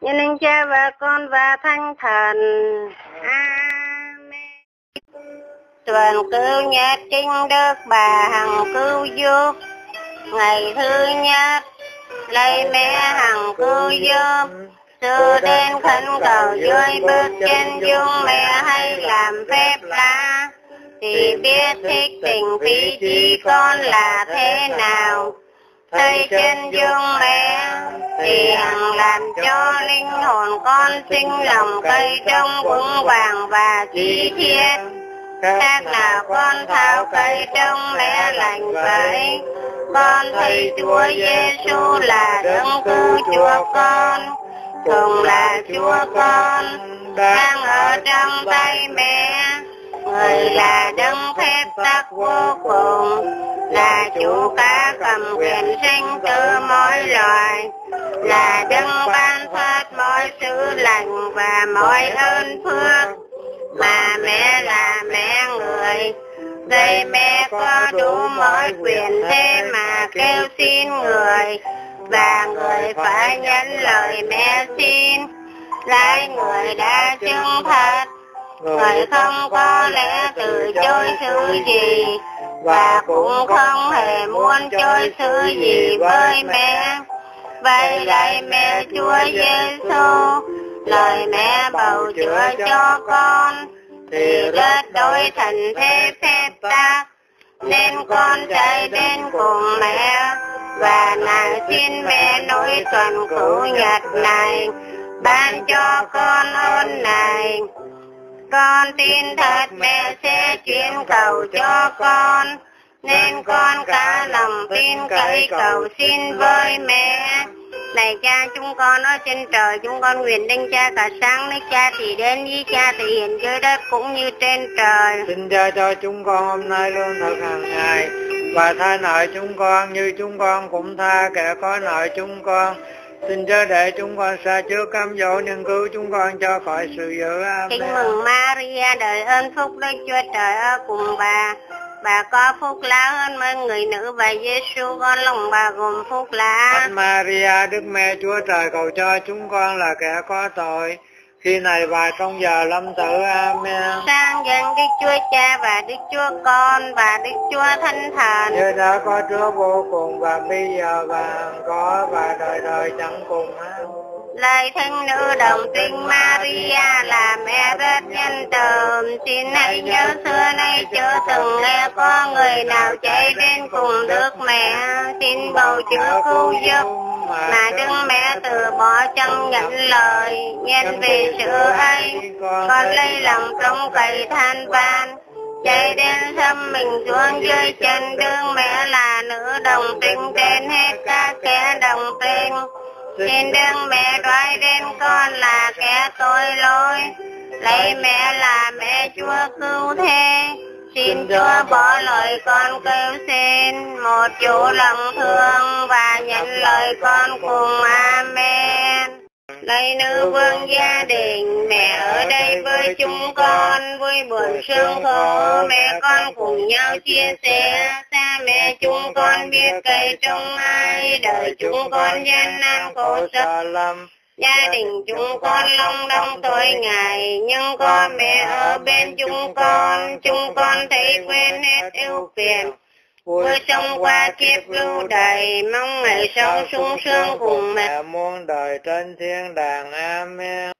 nhân linh cha và con và thanh thần. Amen. Tuần cứu nhất chính đức bà hằng cứu giúp. Ngày thứ nhất, lấy mẹ hằng cứu giúp. Sư đến khẩn cầu dưới bước chân dung mẹ hay làm phép lá thì biết thích tình vị chi con là thế nào? Thầy chân dương mẹ thì hằng làm cho linh hồn con sinh lòng cây trong vững vàng và chi thiết. Khác nào con tháo cây trong mẹ lành vậy con thấy Chúa Giêsu là đấng cứu chúa con. Cùng là Chúa con đang ở trong tay mẹ người là đấng phép tắc vô cùng, là chủ cả cầm quyền sinh tử mỗi loài, là đấng ban phát mọi sự lành và mọi ơn phước. Mà mẹ là mẹ người đây mẹ có đủ mọi quyền thế mà kêu xin người, và người phải nhận lời mẹ xin. Lại người đã chứng thật người không có lẽ từ chối sự gì? Và cũng không hề muốn chối sự gì với mẹ. Vậy lại mẹ chúa giêsu lời mẹ bầu chữa cho con, thì rất đối thần thế phép ta. Nên con chạy đến cùng mẹ, và nàng xin mẹ nối tuần cửu nhật này, ban cho con ơn này con tin thật mẹ sẽ chuyển cầu cho con. Nên con cả lòng tin cậy cầu xin với mẹ. Này cha, chúng con ở trên trời, chúng con nguyện đến cha cả sáng nước cha thì đến với cha thì hiện dưới đất cũng như trên trời. Xin cha cho chúng con hôm nay luôn thực hàng ngày. Và tha nợ chúng con như chúng con cũng tha, kẻ có nợ chúng con xin chớ để chúng con xa trước cam dỗ nhưng cứu chúng con cho khỏi sự dữ. Kính mừng Maria đời ơn phúc đức chúa trời ở cùng bà. Bà có phúc lá hơn mấy người nữ và Giêsu con lòng bà gồm phúc lá. Thánh Maria Đức Mẹ Chúa Trời cầu cho chúng con là kẻ có tội khi này và trong giờ lâm tử. Amen. Sang dân Đức Chúa Cha và Đức Chúa Con và Đức Chúa Thánh Thần. Như đã có trước vô cùng và bây giờ và có và đời đời chẳng cùng. Amen lời thân nữ đồng trinh Maria là mẹ rất nhân từ xin hãy nhớ xưa nay chưa từng nghe có người nào chạy đến cùng Đức mẹ xin bầu chữa cứu giúp mà Đức Mẹ từ bỏ chân nhận lời nhân vì sự ấy. con lấy lòng trong cậy than van chạy đến xâm mình xuống dưới chân đương mẹ là nữ đồng trinh trên hết các kẻ đồng trinh Xin đừng mẹ đoái đến con là kẻ tội lỗi. Lấy mẹ là mẹ Chúa cứu thế Xin Chúa bỏ lời con kêu xin Một chủ lòng thương và nhận lời con cùng Amen Lạy nữ vương gia đình, mẹ ở đây với chúng con, vui buồn sương khổ, mẹ con cùng nhau chia sẻ, xa mẹ chúng con biết cây trong ai, đời chúng con gian nan khổ sở lắm. Gia đình chúng con long đong tối ngày, nhưng có mẹ ở bên chúng con, chúng con thấy quên hết ưu phiền. vui sống qua kiếp lưu đầy mong ngày sống sung sướng cùng mẹ muôn đời trên thiên đàng. Amen